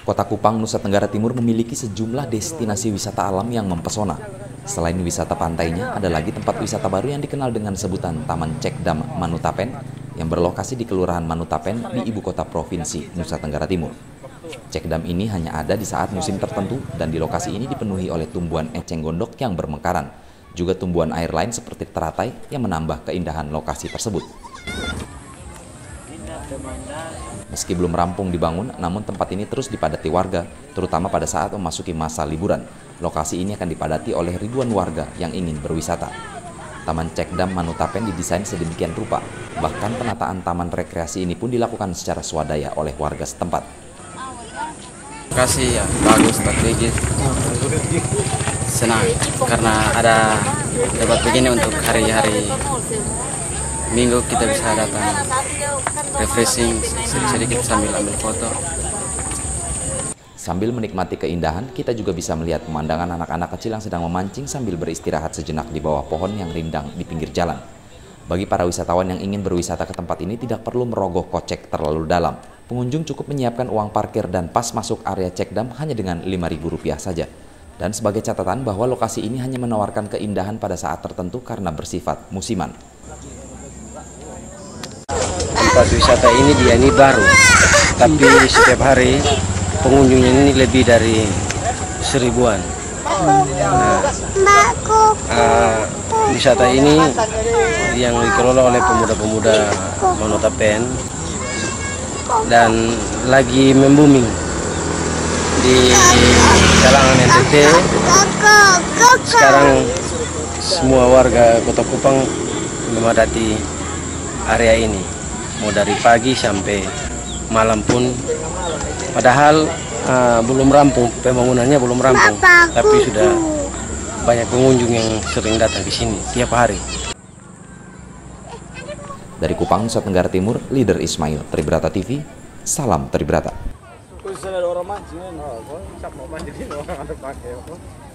Kota Kupang, Nusa Tenggara Timur memiliki sejumlah destinasi wisata alam yang mempesona. Selain wisata pantainya, ada lagi tempat wisata baru yang dikenal dengan sebutan Taman Cekdam Manutapen yang berlokasi di Kelurahan Manutapen di ibu kota provinsi Nusa Tenggara Timur. Cekdam ini hanya ada di saat musim tertentu dan di lokasi ini dipenuhi oleh tumbuhan eceng gondok yang bermekaran, juga tumbuhan air lain seperti teratai yang menambah keindahan lokasi tersebut. Meski belum rampung dibangun, namun tempat ini terus dipadati warga, terutama pada saat memasuki masa liburan. Lokasi ini akan dipadati oleh ribuan warga yang ingin berwisata. Taman Cekdam Manutapen didesain sedemikian rupa, bahkan penataan taman rekreasi ini pun dilakukan secara swadaya oleh warga setempat. Lokasi ya bagus, strategis, senang karena ada tempat begini untuk hari-hari minggu kita bisa datang refreshing sedikit sambil ambil foto. Sambil menikmati keindahan, kita juga bisa melihat pemandangan anak-anak kecil yang sedang memancing sambil beristirahat sejenak di bawah pohon yang rindang di pinggir jalan. Bagi para wisatawan yang ingin berwisata ke tempat ini tidak perlu merogoh kocek terlalu dalam. Pengunjung cukup menyiapkan uang parkir dan pas masuk area cekdam hanya dengan Rp5.000 saja. Dan sebagai catatan bahwa lokasi ini hanya menawarkan keindahan pada saat tertentu karena bersifat musiman tempat wisata ini dia ini baru. Tapi setiap hari pengunjungnya ini lebih dari seribuan. Nah, uh, wisata ini yang dikelola oleh pemuda-pemuda Monotapen dan lagi membuming di kalangan NTT sekarang semua warga kota Kupang memadati area ini mau dari pagi sampai malam pun. Padahal uh, belum rampung. Pembangunannya belum rampung. Tapi sudah banyak pengunjung yang sering datang ke sini tiap hari. Dari Kupang, Nusa Tenggara Timur, Leader Ismail, Tribrata TV, salam Tribrata.